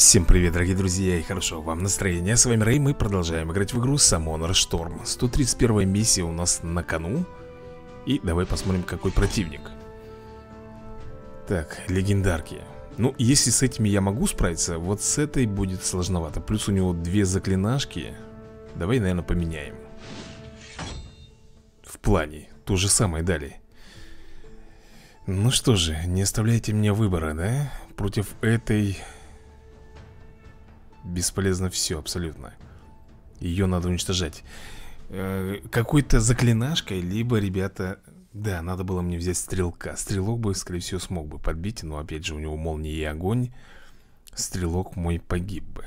Всем привет, дорогие друзья, и хорошо вам настроения С вами Рэй, мы продолжаем играть в игру Summoner Storm 131 миссия у нас на кону. И давай посмотрим, какой противник. Так, легендарки. Ну, если с этими я могу справиться, вот с этой будет сложновато. Плюс у него две заклинашки. Давай, наверное, поменяем. В плане, то же самое дали. Ну что же, не оставляйте мне выбора, да? Против этой Бесполезно все абсолютно. Ее надо уничтожать. Э, Какой-то заклинашкой Либо, ребята Да, надо было мне взять стрелка. Стрелок бы, скорее всего, смог бы подбить Но опять же, у него молния и огонь. Стрелок мой погиб бы.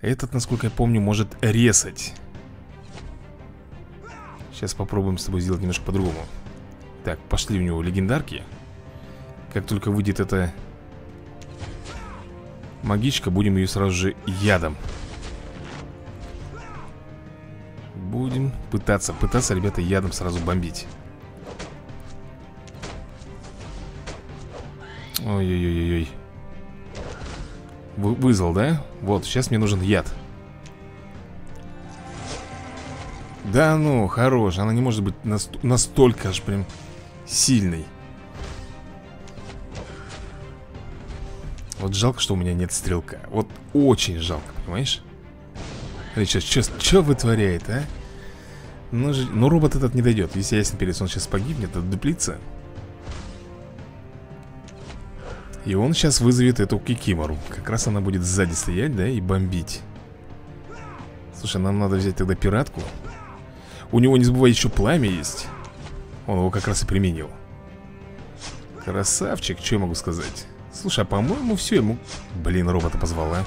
Этот, насколько я помню, может резать. Сейчас попробуем с тобой сделать немножко по-другому. Так, пошли у него легендарки. Как только выйдет это Магичка, будем ее сразу же ядом. Будем пытаться, пытаться, ребята, ядом сразу бомбить. Ой-ой-ой-ой Вы Вызвал, да? Вот, сейчас мне нужен яд. Да ну, хорош Она не может быть наст настолько аж прям сильной Вот жалко, что у меня нет стрелка. Вот очень жалко, понимаешь? Сейчас, что вытворяет, а? Ну, же, ну, робот этот не дойдет Если ясен перец, он сейчас погибнет, это дуплица. И он сейчас вызовет эту Кикимору. Как раз она будет сзади стоять, да, и бомбить. Слушай, нам надо взять тогда пиратку. У него, не забывай, еще пламя есть. Он его как раз и применил. Красавчик, что я могу сказать Слушай, а по-моему все ему... Блин, робота позвала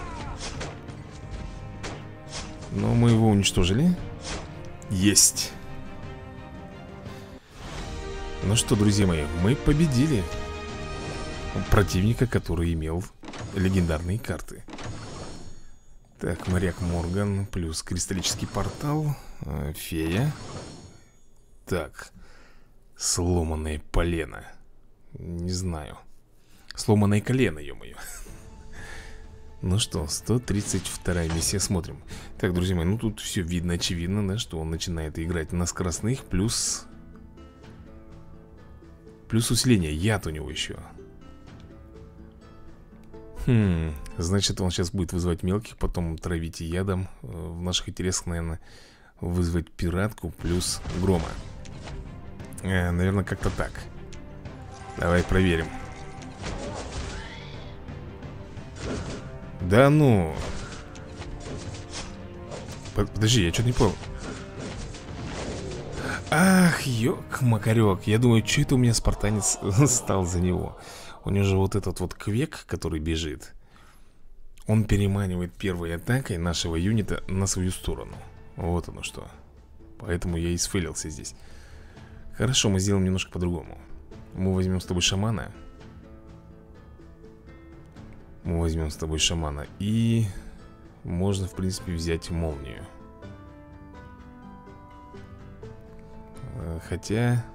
Но мы его уничтожили. Есть. Ну что, друзья мои, мы победили Противника, который имел легендарные карты. Так, моряк Морган Плюс кристаллический портал э, Фея. Так Сломанное полено. Не знаю Сломанное колено, ё-моё. Ну что, 132 миссия, смотрим. Так, друзья мои, ну тут все видно, очевидно, да, что он начинает играть на скоростных Плюс... Плюс усиление, яд у него еще Хм, значит он сейчас будет вызывать мелких, потом травить ядом. Э, В наших интересах, наверное, вызвать пиратку плюс грома. Э, Наверное, как-то так. Давай проверим Да ну. Подожди, я что-то не понял. Ах, ёк-макарёк Я думаю, что это у меня спартанец стал за него? У него же вот этот вот квек, который бежит. Он переманивает первой атакой нашего юнита на свою сторону. Вот оно что. Поэтому я и сфейлился здесь. Хорошо, мы сделаем немножко по-другому. Мы возьмем с тобой шамана мы возьмем с тобой шамана. И можно, в принципе, взять молнию. Э, Хотя...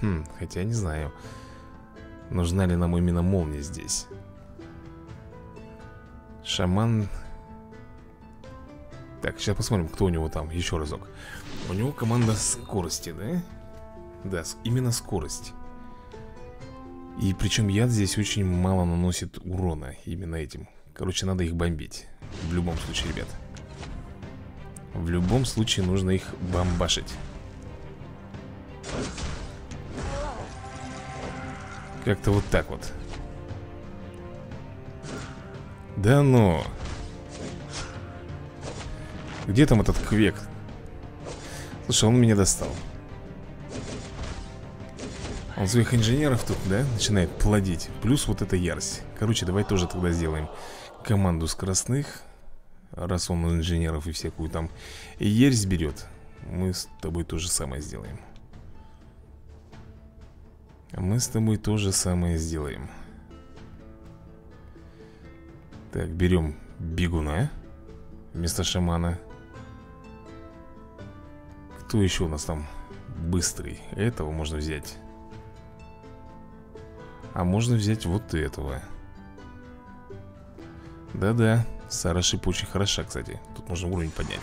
Хм, хотя не знаю Нужна ли нам именно молния здесь. Шаман... Так, сейчас посмотрим, кто у него там Еще разок. У него команда скорости, да? Да, именно скорость и причем яд здесь очень мало наносит урона Именно этим. Короче, надо их бомбить. В любом случае, ребят. В любом случае нужно их бомбашить. Как-то вот так вот. Да ну! Где там этот квек? Слушай, он меня достал он своих инженеров тут, да, начинает плодить. Плюс вот эта ярость. Короче, давай тоже тогда сделаем команду скоростных Раз он инженеров и всякую там ересь берет Мы с тобой то же самое сделаем. Мы с тобой то же самое сделаем. Так, берем бегуна Вместо шамана. Кто еще у нас там быстрый? Этого можно взять а можно взять вот этого. Да-да, Сара Шип очень хороша, кстати. Тут можно уровень поднять.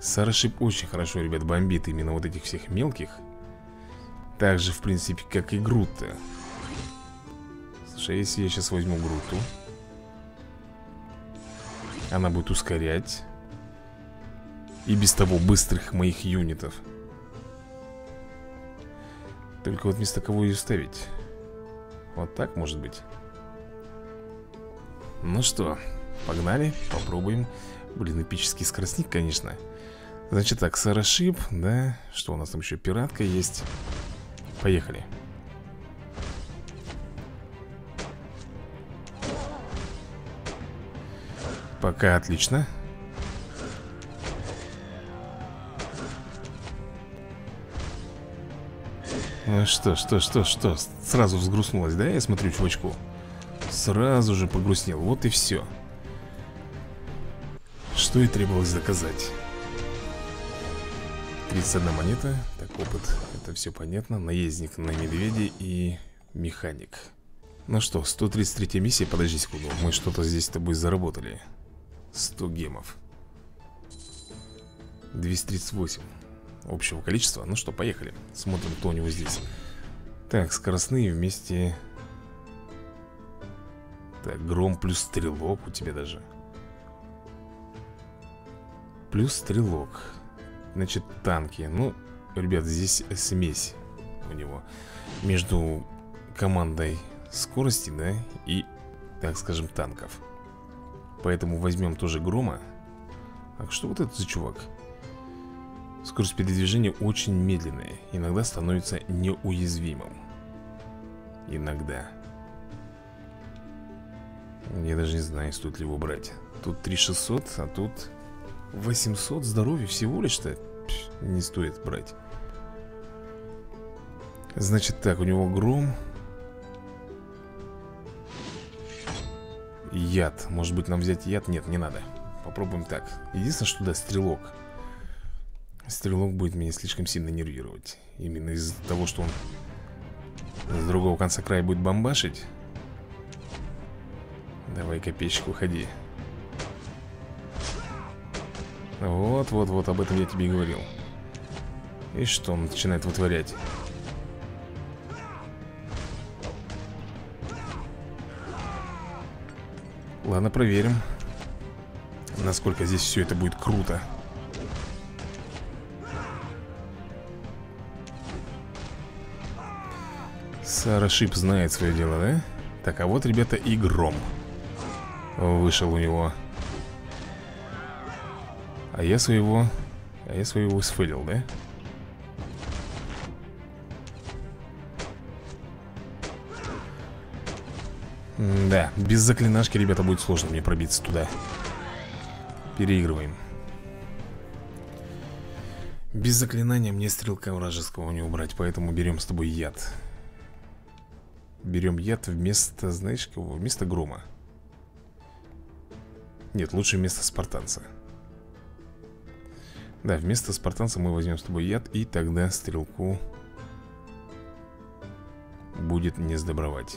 Сара Шип очень хорошо, ребят, бомбит именно вот этих всех мелких. Так же, в принципе, как и Грута Слушай, а если я сейчас возьму Груту? Она будет ускорять. И без того быстрых моих юнитов Только вот вместо кого ее ставить? Вот так, может быть? Ну что, погнали, попробуем. Блин, эпический скоростник, конечно. Значит так, Сарашип, да? Что у нас там еще, пиратка есть. Поехали. Пока отлично что, что, что, что? Сразу взгрустнулась, да, я смотрю чувачку? Сразу же погрустнел, вот и все Что и требовалось доказать? 31 монета Так, опыт, это все понятно. Наездник на медведе и механик. Ну что, 133 миссия? Подожди секунду, мы что-то здесь с тобой заработали. 100 гемов. 238 Общего количества. Ну что, поехали. Смотрим, кто у него здесь. Так, скоростные вместе. Так, гром плюс стрелок у тебя даже. Плюс стрелок. Значит, танки. Ну, ребят, здесь смесь у него Между командой скорости, да, и, так скажем, танков. Поэтому возьмем тоже грома. А что вот это за чувак? Скорость передвижения очень медленная Иногда становится неуязвимым. Иногда. Я даже не знаю, стоит ли его брать. Тут 3600, а тут 800 здоровья всего лишь-то Не стоит брать. Значит так, у него гром. Яд. Может быть нам взять яд? Нет, не надо. Попробуем так. Единственное, что да, стрелок Стрелок будет меня слишком сильно нервировать. Именно из-за того, что он С другого конца края будет бомбашить. Давай, копейщик, уходи Вот-вот-вот, об этом я тебе и говорил. И что он начинает вытворять? Ладно, проверим Насколько здесь все это будет круто Сара Шип знает свое дело, да? Так, а вот, ребята, и гром. Вышел у него. А я своего А я своего сфейлил, да? Да, без заклинашки, ребята, будет сложно мне пробиться туда. Переигрываем. Без заклинания мне стрелка вражеского не убрать Поэтому берем с тобой яд Берем яд вместо, знаешь кого? Вместо грома. Нет, лучше вместо спартанца. Да, вместо спартанца мы возьмем с тобой яд И тогда стрелку Будет не сдобровать.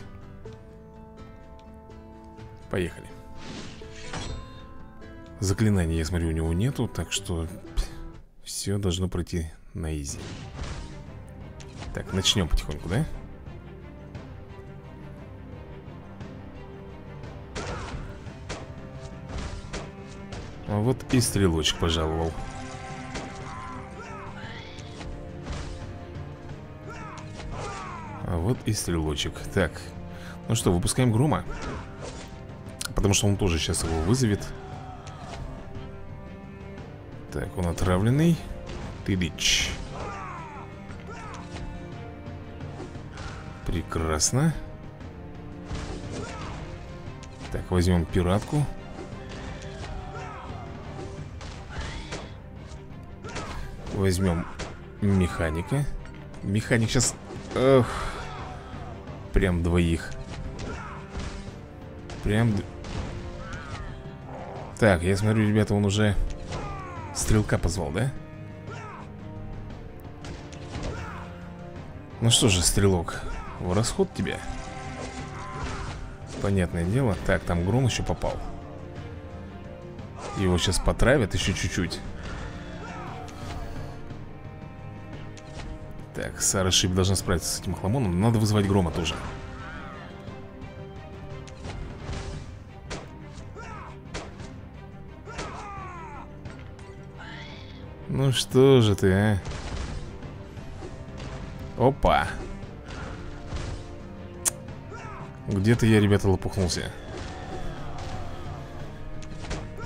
Поехали. Заклинаний, я смотрю, у него нету Так что все должно пройти на изи Так, начнем потихоньку, да? Да вот и стрелочек пожаловал. А вот и стрелочек. Так, ну что, выпускаем Грома Потому что он тоже сейчас его вызовет. Так, он отравленный. Тылич Прекрасно. Так, возьмем пиратку Возьмем механика. Механик сейчас... Эх, прям двоих. Прям... Так, я смотрю, ребята, он уже Стрелка позвал, да? Ну что же, стрелок В расход тебя Понятное дело. Так, там гром еще попал. Его сейчас потравят еще чуть-чуть Так, Сара Шип должна справиться с этим хламоном. Надо вызывать грома тоже. Ну что же ты, а? Опа. Где-то я, ребята, лопухнулся.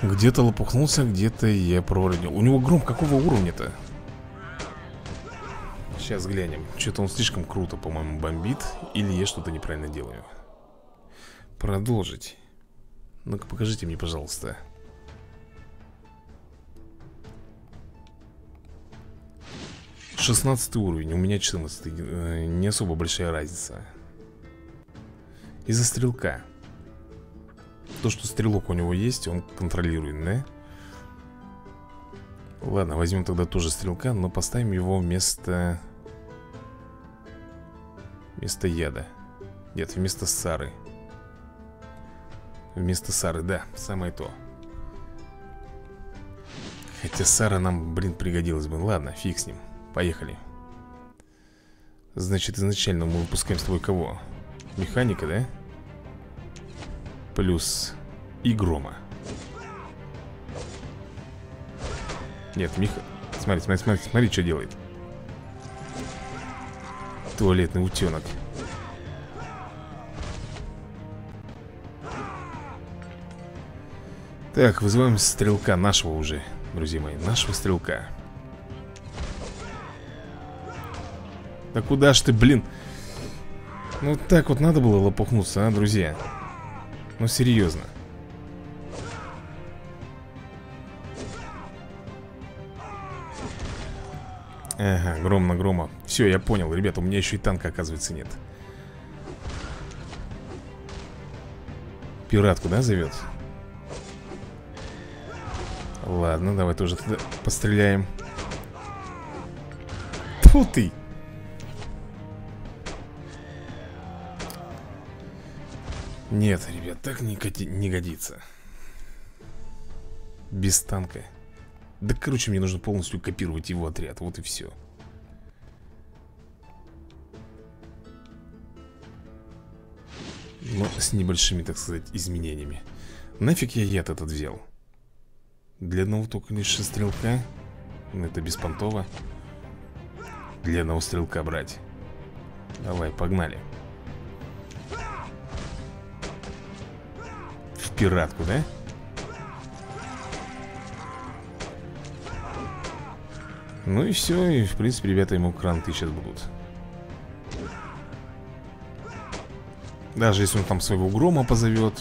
Где-то лопухнулся, где-то я проворонил У него гром какого уровня-то? Сейчас глянем. Что-то он слишком круто, по-моему, бомбит Или я что-то неправильно делаю? Продолжить. Ну-ка покажите мне, пожалуйста. 16 уровень, у меня 14 э, Не особо большая разница. Из-за стрелка. То, что стрелок у него есть, он контролирует, да? Ладно, возьмем тогда тоже стрелка Но поставим его вместо Вместо яда. Нет, вместо Сары. Вместо Сары, да, самое то. Хотя Сара нам, блин, пригодилась бы. Ладно, фиг с ним. Поехали. Значит, изначально мы выпускаем с тобой кого? Механика, да? Плюс и грома. Нет, Миха... Смотри, смотри, смотри, смотри, что делает Туалетный утенок Так, вызываем стрелка нашего уже Друзья мои, нашего стрелка Да куда ж ты, блин? Ну так вот надо было лопухнуться, а, друзья? Ну серьезно Ага, гром на грома Все, я понял, ребята, у меня еще и танка, оказывается, нет. Пиратку, да, зовет? Ладно, давай тоже тогда постреляем. Тьфу ты! Нет, ребят, так не, не годится. Без танка. Да, короче, мне нужно полностью копировать его отряд. Вот и все Но с небольшими, так сказать, изменениями. Нафиг я яд этот взял? Для одного только лишь стрелка. Ну, Это беспонтово Для одного стрелка брать. Давай, погнали. Пиратку, да? Ну и все, и в принципе, ребята, ему кранты сейчас будут Даже если он там своего грома позовет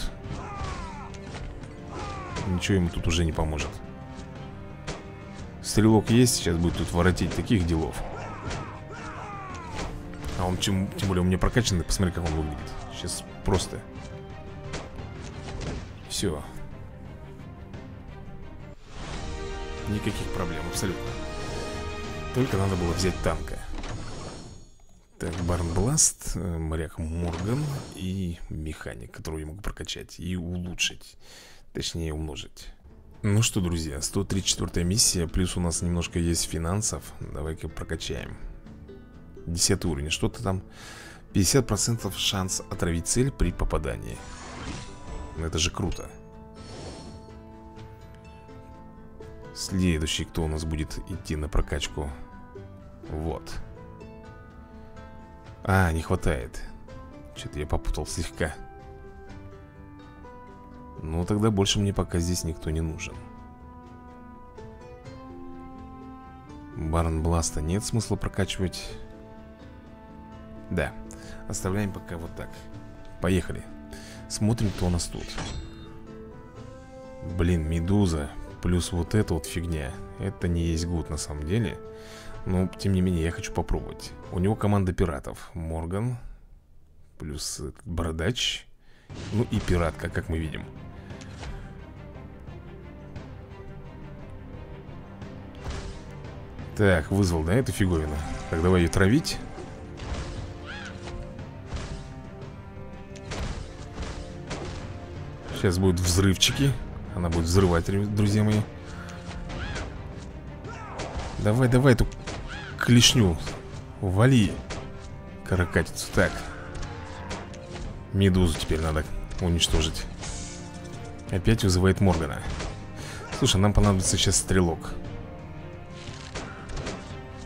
Ничего ему тут уже не поможет Стрелок есть, сейчас будет тут воротить таких делов А он, тем, тем более, у меня прокачанный, посмотри, как он выглядит Сейчас просто все. Никаких проблем, абсолютно. Только надо было взять танка. Так, Барнбласт, э, моряк Морган и механик, которого я могу прокачать и улучшить. Точнее, умножить. Ну что, друзья, 134 миссия, плюс у нас немножко есть финансов. Давай-ка прокачаем. 10 уровень, что-то там 50% шанс отравить цель при попадании. Это же круто Следующий, кто у нас будет идти на прокачку Вот А, не хватает. Что-то я попутал слегка. Ну, тогда больше мне пока здесь никто не нужен. Барнбласта нет смысла прокачивать. Да, оставляем пока вот так. Поехали. Смотрим, кто у нас тут. Блин, медуза Плюс вот эта вот фигня. Это не есть гуд на самом деле Но, тем не менее, я хочу попробовать. У него команда пиратов. Морган Плюс Бородач. Ну и пиратка, как мы видим. Так, вызвал, да, эту фиговину? Так, давай ее травить. Сейчас будут взрывчики. Она будет взрывать, друзья мои. Давай, давай эту клешню. Вали Каракатицу, так. Медузу теперь надо уничтожить. Опять вызывает Моргана. Слушай, нам понадобится сейчас стрелок.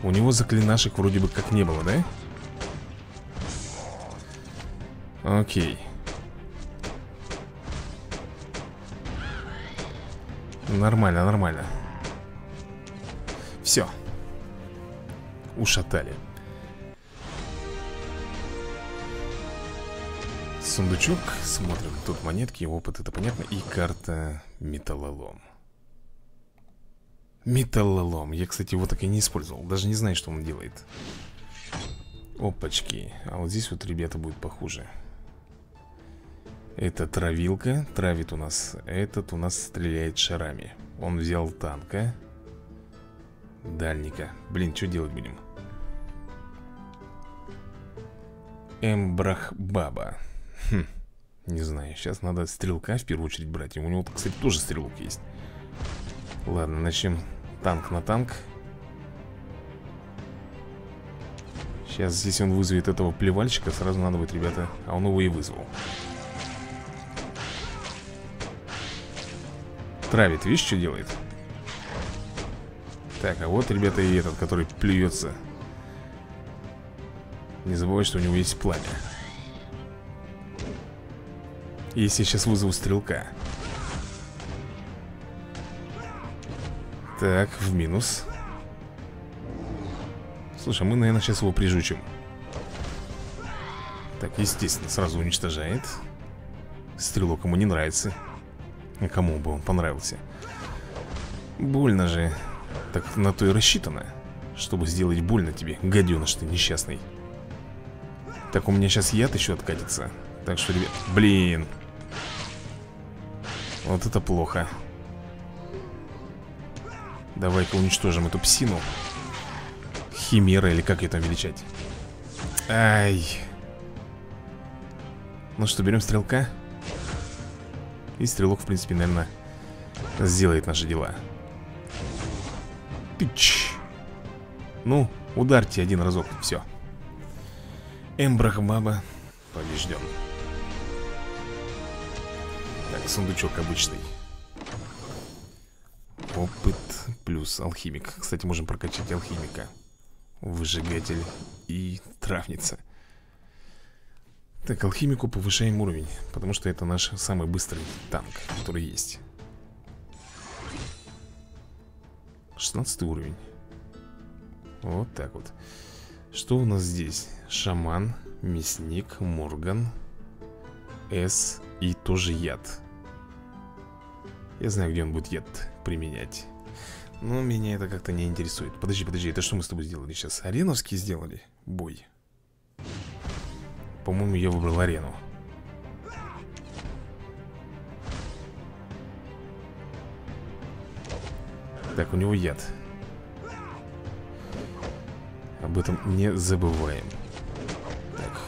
У него заклинашек вроде бы как не было, да? Окей. Нормально, нормально Ушатали. Сундучок, смотрим Тут монетки, опыт, это понятно И карта металлолом Металлолом Я, кстати, его так и не использовал Даже не знаю, что он делает. Опачки А вот здесь вот, ребята, будет похуже. Это травилка Травит у нас Этот у нас стреляет шарами. Он взял танка Дальника. Блин, что делать будем? Эмбрахбаба. Хм, не знаю, сейчас надо стрелка в первую очередь брать. И у него, кстати, тоже стрелок есть. Ладно, начнем танк на танк. Сейчас здесь он вызовет этого плевальщика Сразу надо будет, ребята А он его и вызвал. Травит, видишь, что делает? Так, а вот, ребята, и этот, который плюется Не забывай, что у него есть пламя. Если я сейчас вызову стрелка. Так, в минус. Слушай, мы, наверное, сейчас его прижучим. Так, естественно, сразу уничтожает. Стрелок ему не нравится. А кому бы он понравился. Больно же. Так на то и рассчитано Чтобы сделать больно тебе, гаденыш ты несчастный Так, у меня сейчас яд еще откатится. Так что, ребят, блин. Вот это плохо. Давай-ка уничтожим эту псину. Химера или как ее там величать? Ай. Ну что, берем стрелка? И стрелок, в принципе, наверное Сделает наши дела. Тыч Ну, ударьте один разок, все Эмбрахбаба побежден Так, сундучок обычный. Опыт плюс алхимик. Кстати, можем прокачать алхимика. Выжигатель и травница. Так, алхимику повышаем уровень Потому что это наш самый быстрый танк, который есть. 16 уровень. Вот так вот Что у нас здесь? Шаман, мясник, Морган С и тоже яд Я знаю, где он будет яд применять но меня это как-то не интересует Подожди, подожди, это что мы с тобой сделали сейчас? Ареновский сделали? Бой По-моему, я выбрал арену Так, у него яд Об этом не забываем. Так.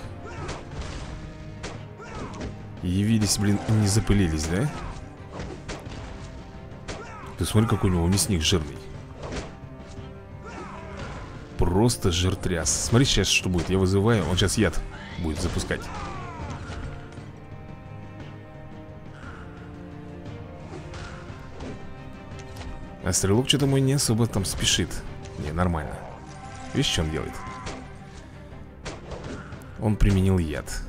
Явились, блин, не запылились, да? Ты смотри, какой у него мясник жирный. Просто жиртряс. Смотри сейчас, что будет. Я вызываю, он сейчас яд будет запускать. А стрелок что-то мой не особо там спешит. Не, нормально Видишь, что он делает? Он применил яд.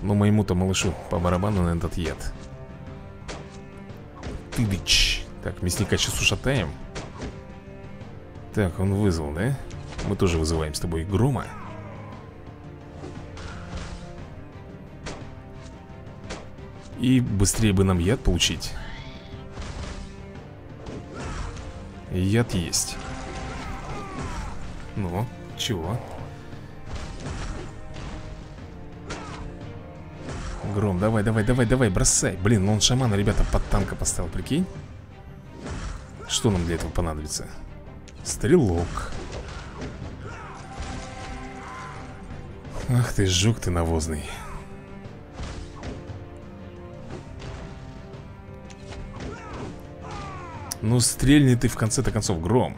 Но моему-то малышу по барабану на этот яд. Ты дыч так, мясника сейчас ушатаем. Так, он вызвал, да? Мы тоже вызываем с тобой грома И быстрее бы нам яд получить. Яд есть ну, чего? Гром, давай, давай, давай, давай, бросай. Блин, ну он шамана, ребята, под танка поставил, прикинь. Что нам для этого понадобится? Стрелок. Ах ты, жук ты навозный. Ну стрельни ты в конце-то концов, Гром.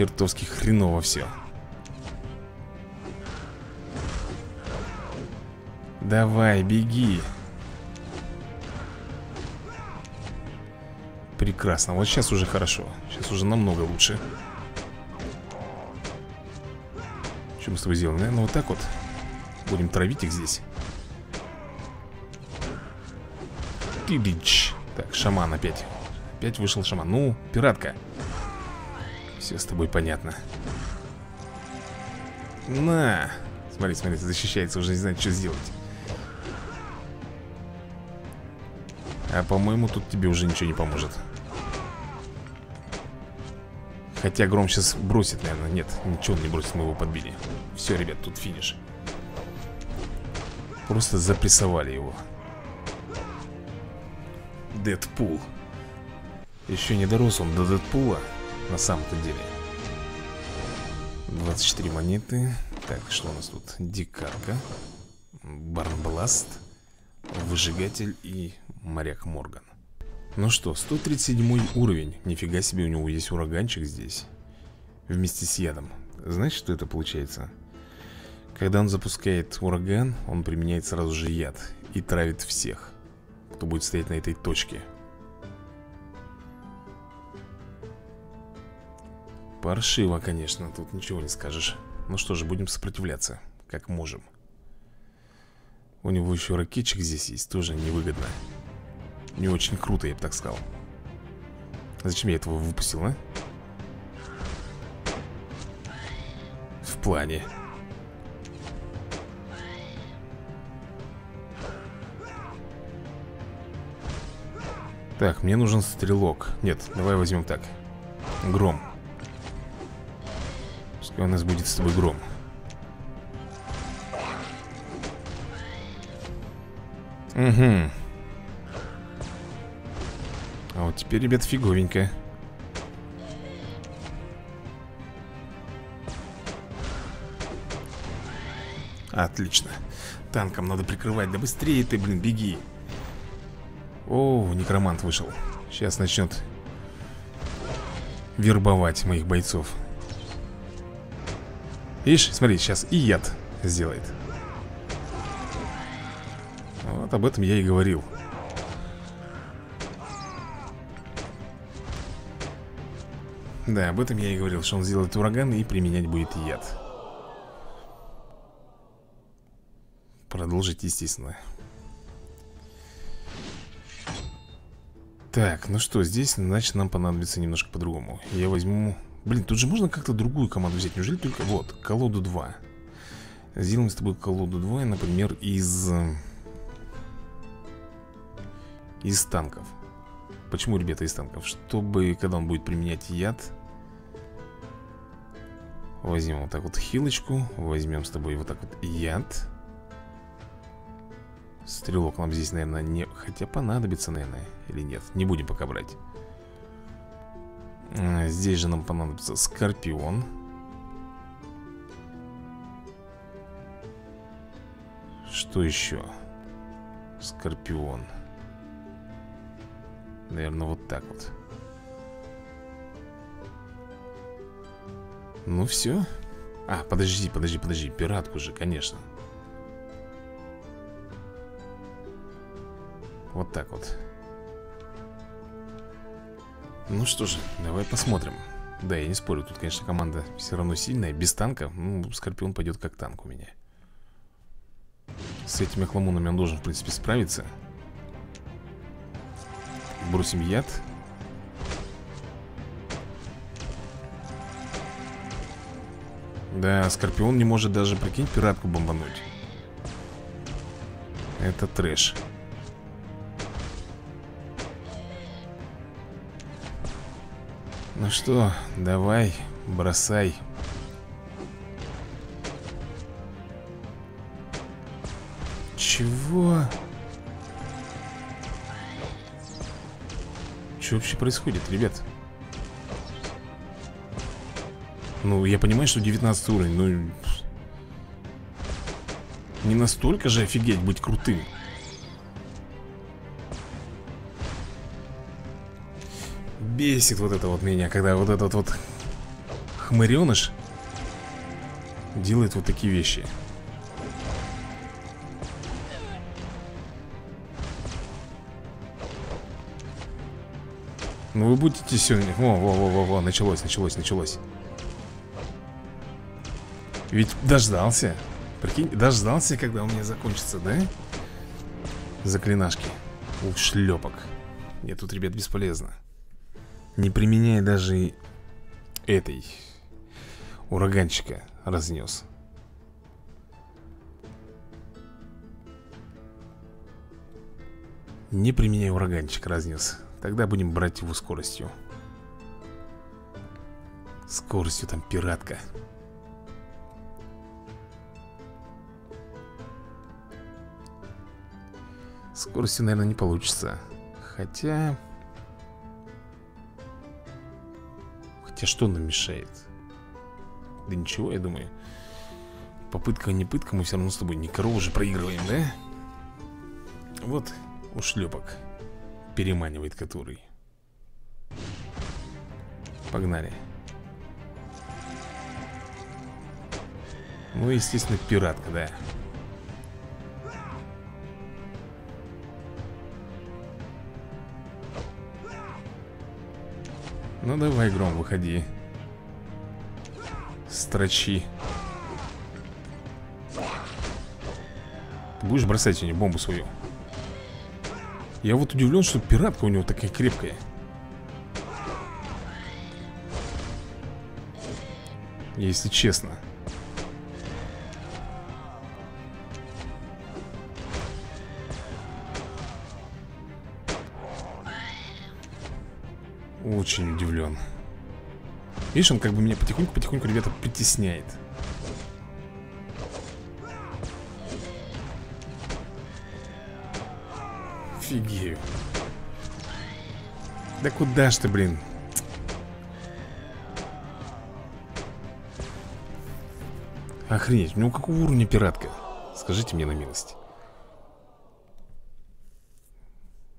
Чертовски хреново все Давай, беги. Прекрасно, вот сейчас уже хорошо. Сейчас уже намного лучше. Что мы с тобой сделаем? Наверное, вот так вот? Будем травить их здесь. Пибич Так, шаман опять. Опять вышел шаман. Ну, пиратка Все с тобой понятно. На. Смотри, смотри, защищается, уже не знает, что сделать. А по-моему, тут тебе уже ничего не поможет. Хотя Гром сейчас бросит, наверное. Нет, ничего он не бросит, мы его подбили. Все, ребят, тут финиш. Просто запрессовали его. Дэдпул. Еще не дорос он до Дэдпула На самом-то деле. 24 монеты. Так, что у нас тут? Дикарка Барнбласт Выжигатель и моряк Морган. Ну что, 137 уровень. Нифига себе у него есть ураганчик здесь. Вместе с ядом. Знаешь, что это получается? Когда он запускает ураган Он применяет сразу же яд И травит всех Кто будет стоять на этой точке Паршиво, конечно, тут ничего не скажешь. Ну что же, будем сопротивляться Как можем. У него еще ракетчик здесь есть Тоже невыгодно. Не очень круто, я бы так сказал. Зачем я этого выпустил, а? В плане. Так, мне нужен стрелок. Нет, давай возьмем так. Гром Пускай у нас будет с тобой гром. Угу А вот теперь, ребят, фиговенько. Отлично. Танком надо прикрывать Да быстрее ты, блин, беги. О, некромант вышел. Сейчас начнет вербовать моих бойцов Видишь, смотри, сейчас и яд сделает. Вот об этом я и говорил. Да, об этом я и говорил, что он сделает ураган и применять будет яд. Продолжить, естественно. Так, ну что, здесь, значит, нам понадобится немножко по-другому. Я возьму... Блин, тут же можно как-то другую команду взять Неужели только... Вот, колоду 2 Сделаем с тобой колоду 2, например, из... Из танков. Почему, ребята, из танков? Чтобы, когда он будет применять яд Возьмем вот так вот хилочку Возьмем с тобой вот так вот яд. Стрелок нам здесь, наверное, не... Хотя понадобится, наверное, или нет? Не будем пока брать Здесь же нам понадобится Скорпион. Что еще? Скорпион. Наверное, вот так вот. Ну все А, подожди, подожди, подожди. Пиратку же, конечно. Вот так вот Ну что же, давай посмотрим. Да, я не спорю, тут, конечно, команда все равно сильная Без танка, ну, Скорпион пойдет как танк у меня. С этими хламунами он должен, в принципе, справиться. Бросим яд. Да, Скорпион не может даже, прикинь, пиратку бомбануть. Это трэш Ну что, давай, бросай Чего? Что вообще происходит, ребят? Ну, я понимаю, что 19 уровень, но... Не настолько же офигеть быть крутым Бесит вот это вот меня, когда вот этот вот хмыреныш делает вот такие вещи. Ну вы будете сегодня... Во, во, во, во, во, началось, началось, началось. Ведь дождался. Прикинь, дождался, когда у меня закончится, да? Заклинашки. У шлепок. Нет, тут, ребят, бесполезно. Не применяя даже этой ураганчика разнес. Не применяя ураганчик разнес. Тогда будем брать его скоростью. Скоростью там пиратка. Скоростью, наверное, не получится. Хотя... Хотя что нам мешает? Да ничего, я думаю. Попытка не пытка, мы все равно с тобой не корову же проигрываем, да? Вот ушлепок переманивает который. Погнали. Ну, естественно, пиратка, да. Ну давай, Гром, выходи. Строчи. Ты будешь бросать сегодня бомбу свою? Я вот удивлен, что пиратка у него такая крепкая. Если честно Очень удивлен. Видишь, он как бы меня потихоньку-потихоньку, ребята, притесняет. Офигею. Да куда ж ты, блин? Охренеть, ну какого уровня пиратка? Скажите мне на милость.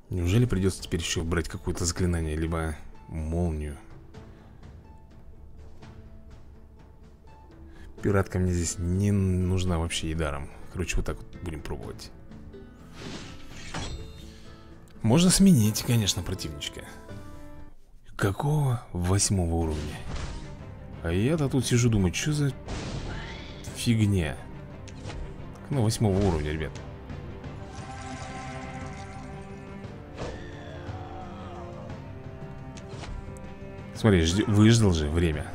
Неужели придется теперь еще брать какое-то заклинание Либо молнию. Пиратка мне здесь не нужна вообще и даром. Короче, вот так вот будем пробовать. Можно сменить, конечно, противничка. Какого восьмого уровня? А я-то тут сижу, думаю, что за фигня? Ну, восьмого уровня, ребят Смотри, жди, выждал же время.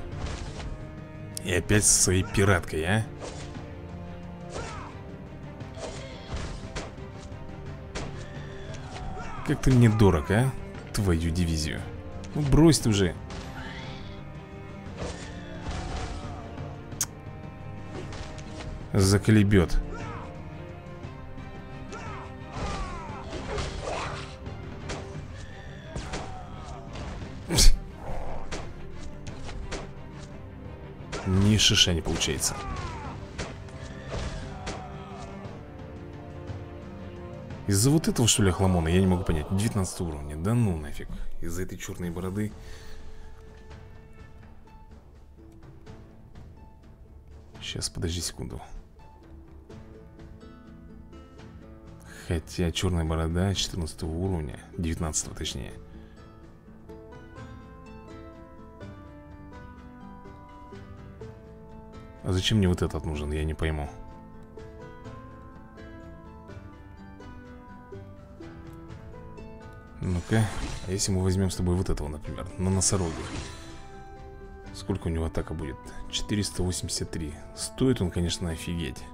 И опять со своей пираткой, а? Как ты мне дорог, а? Твою дивизию. Ну брось ты уже. Заколебет шиша не получается. Из-за вот этого, что ли, хламона, я не могу понять. 19 уровня, да ну нафиг. Из-за этой черной бороды. Сейчас, подожди секунду. Хотя черная борода 14 уровня. 19 точнее А зачем мне вот этот нужен, я не пойму. Ну-ка, а если мы возьмем с тобой вот этого, например, на носороге. Сколько у него атака будет? 483 Стоит он, конечно, офигеть.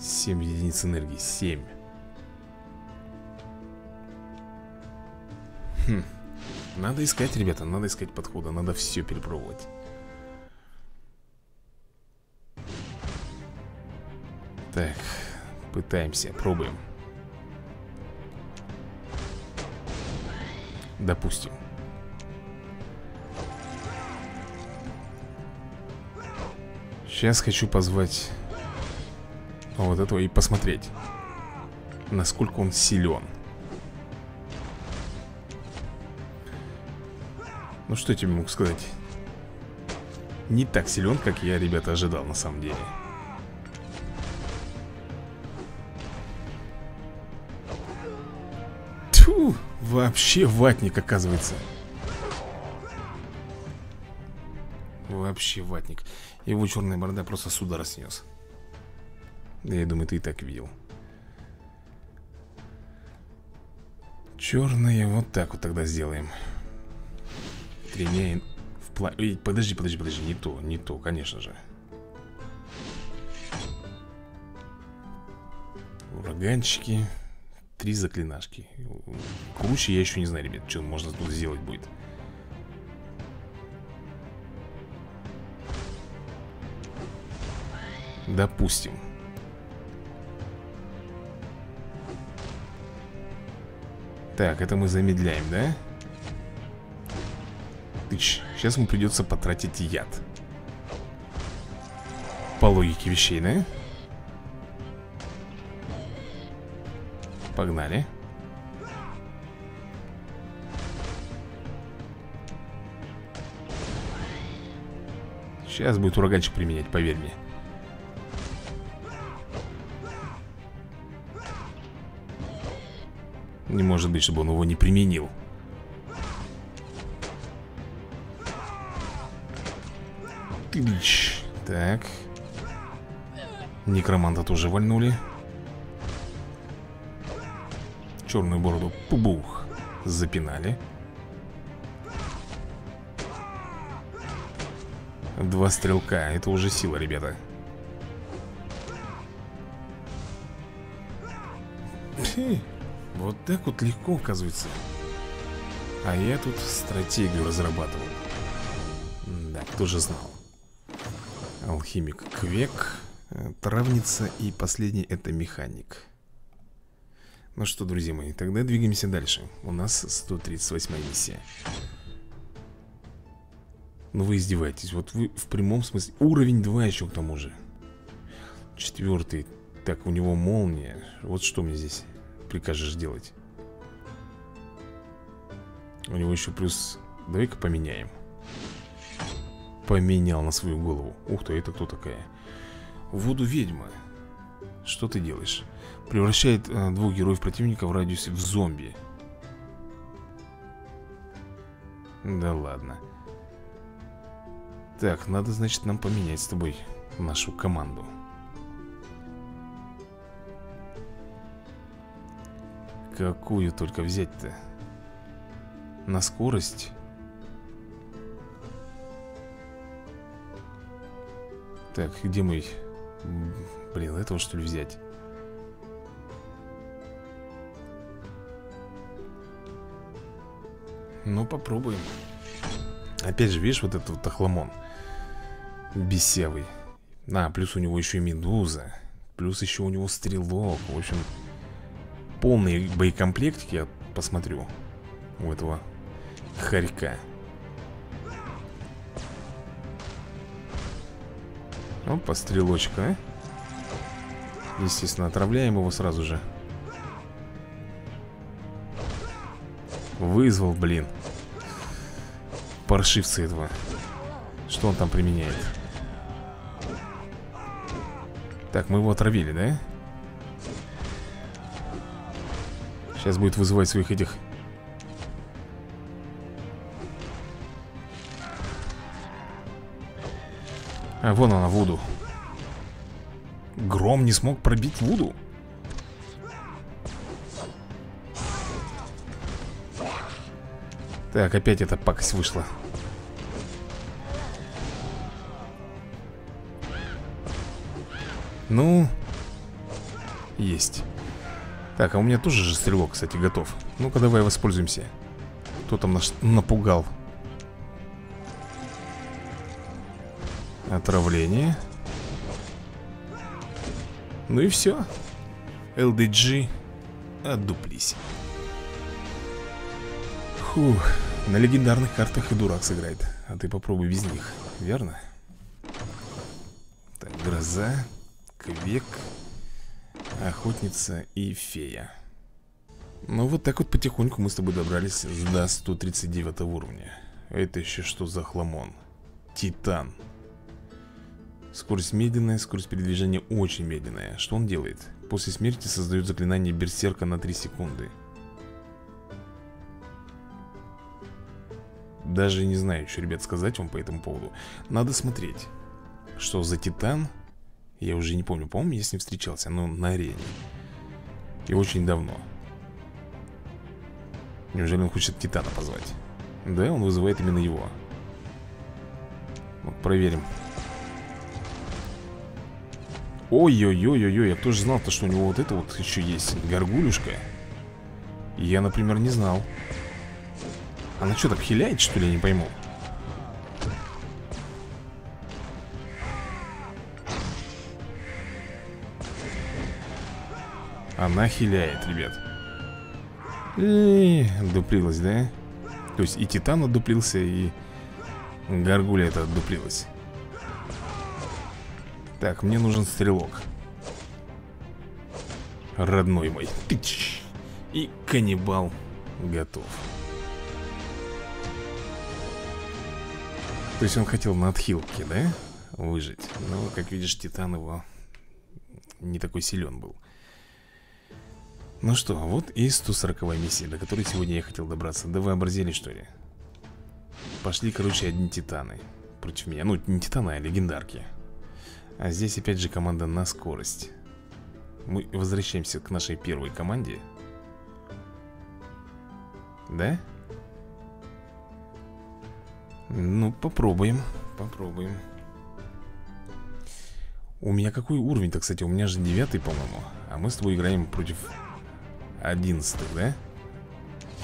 7 единиц энергии, 7 Хм надо искать, ребята, надо искать подхода Надо все перепробовать. Так, пытаемся, пробуем. Допустим. Сейчас хочу позвать Вот этого и посмотреть Насколько он силен Ну что я тебе могу сказать? Не так силен, как я, ребята, ожидал на самом деле. Тьфу, вообще ватник, оказывается. Вообще ватник. Его черная борода просто с удара снес. Я думаю, ты и так видел. Черные вот так вот тогда сделаем. Тренеем в пла... Эй, подожди, подожди, подожди, не то, не то, конечно же. Ураганчики. Три заклинашки. Круче я еще не знаю, ребят, что можно тут сделать будет. Допустим. Так, это мы замедляем, да? Тыч. Сейчас ему придется потратить яд. По логике вещей, да? Погнали. Сейчас будет ураганчик применять, поверь мне. Не может быть, чтобы он его не применил Тыч Так. Некроманта тоже вальнули Черную бороду пубух Запинали. Два стрелка, это уже сила, ребята. Хе. Вот так вот легко, оказывается. А я тут стратегию разрабатывал Да, кто же знал Алхимик Квек э, Травница и последний это механик. Ну что, друзья мои, тогда двигаемся дальше. У нас 138 миссия. Ну вы издеваетесь Вот вы в прямом смысле Уровень 2 еще к тому же. Четвертый Так, у него молния. Вот что мне здесь прикажешь делать? У него еще плюс Давай-ка поменяем Поменял на свою голову Ух ты, это кто такая? Воду ведьма Что ты делаешь? Превращает а, двух героев противника в радиусе в зомби Да ладно Так, надо, значит, нам поменять с тобой нашу команду Какую только взять-то? На скорость? Так, где мой... Блин, этого что ли взять? Ну, попробуем. Опять же, видишь, вот этот вот охламон Бесевый. А, плюс у него еще и медуза Плюс еще у него стрелок. В общем, полный боекомплект, я посмотрю У этого хорька Опа, стрелочка, а? Естественно, отравляем его сразу же Вызвал, блин Паршивца этого Что он там применяет? Так, мы его отравили, да? Сейчас будет вызывать своих этих А, вон она, Вуду. Гром не смог пробить Вуду. Так, опять эта пакость вышла. Ну Есть. Так, а у меня тоже же стрелок, кстати, готов. Ну-ка, давай воспользуемся. Кто там нас напугал? Отравление. Ну и все LDG Отдуплись. Фух, на легендарных картах и дурак сыграет. А ты попробуй без них, верно? Так, гроза Квек Охотница и фея. Ну вот так вот потихоньку мы с тобой добрались до 139 уровня. Это еще что за хламон? Титан Скорость медленная, скорость передвижения очень медленная Что он делает? После смерти создает заклинание берсерка на 3 секунды Даже не знаю, что, ребят, сказать вам по этому поводу Надо смотреть Что за титан? Я уже не помню, по-моему, я с ним встречался Но на арене И очень давно Неужели он хочет Титана позвать? Да, он вызывает именно его вот, Проверим Ой-ой-ой-ой-ой, я тоже знал-то, что у него вот это вот еще есть Горгулюшка. Я, например, не знал. Она что, так хиляет, что ли, я не пойму? Она хиляет, ребят. И дуплилась, да? То есть и Титан отдуплился, и Гаргуля это отдуплилась Так, мне нужен стрелок. Родной мой. Тыч! И каннибал готов. То есть он хотел на отхилке, да? Выжить? Но, как видишь, Титан его не такой силен был. Ну что, вот и 140 миссия, до которой сегодня я хотел добраться. Да вы что ли? Пошли, короче, одни титаны Против меня, ну не титаны, а легендарки А здесь опять же команда на скорость Мы возвращаемся к нашей первой команде Да? Ну, попробуем Попробуем У меня какой уровень-то, кстати? У меня же девятый, по-моему А мы с тобой играем против Одиннадцатый, да?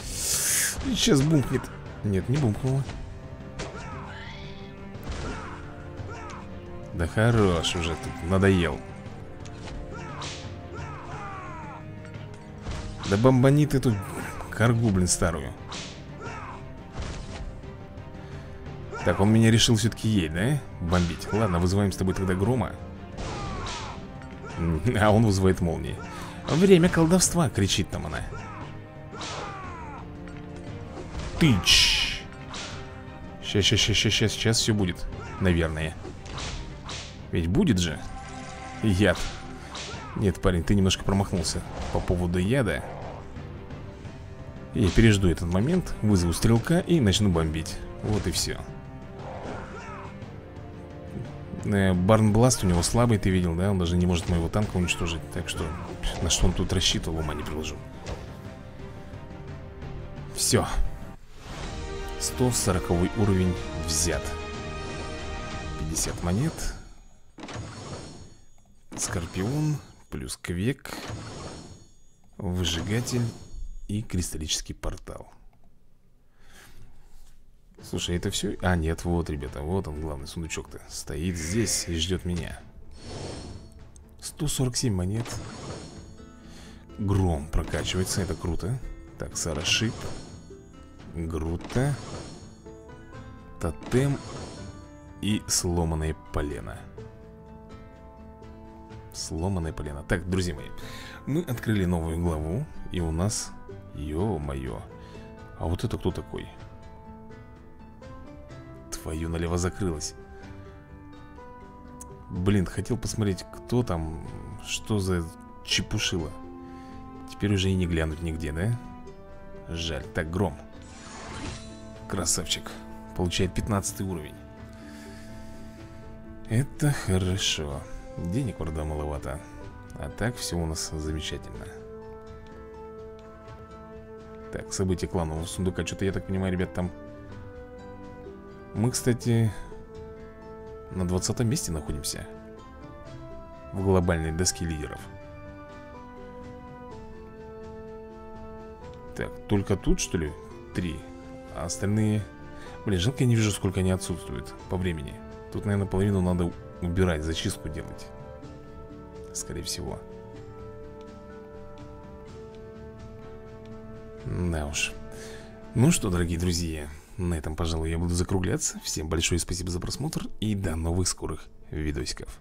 Сейчас бумкнет Нет, не бумкнуло Да хорош уже тут, надоел. Да бомбани ты тут Каргу, блин, старую. Так, он меня решил все-таки ей, да? Бомбить? Ладно, вызываем с тобой тогда грома. А он вызывает молнии. Время колдовства, кричит там она. Тыч! Сейчас, сейчас, сейчас, сейчас, сейчас все будет Наверное Ведь будет же. Яд. Нет, парень, ты немножко промахнулся По поводу яда. Я пережду этот момент Вызову стрелка и начну бомбить. Вот и все Э, Барнбласт у него слабый, ты видел, да? Он даже не может моего танка уничтожить. Так что на что он тут рассчитывал, ума не приложу. Все 140 уровень взят. 50 монет Скорпион Плюс квек Выжигатель И кристаллический портал. Слушай, это все? А, нет, вот, ребята, вот он, главный сундучок-то Стоит здесь и ждет меня. 147 монет. Гром прокачивается, это круто. Так, Сарашип Грута. Тотем И сломанное полено Сломанное полено Так, друзья мои Мы открыли новую главу И у нас, ё-моё А вот это кто такой? Твою налево закрылась Блин, хотел посмотреть, кто там Что за чепушило. Теперь уже и не глянуть нигде, да? Жаль, так, Гром. Красавчик. Получает 15 уровень. Это хорошо Денег, правда, маловато. А так все у нас замечательно. Так, события кланового сундука. Что-то, я так понимаю, ребят, там мы, кстати, на 20 месте находимся В глобальной доске лидеров. Так, только тут, что ли? Три А остальные... Блин, жалко я не вижу, сколько они отсутствуют по времени. Тут, наверное, половину надо убирать, зачистку делать Скорее всего Да уж Ну что, дорогие друзья на этом, пожалуй, я буду закругляться. Всем большое спасибо за просмотр и до новых скорых видосиков.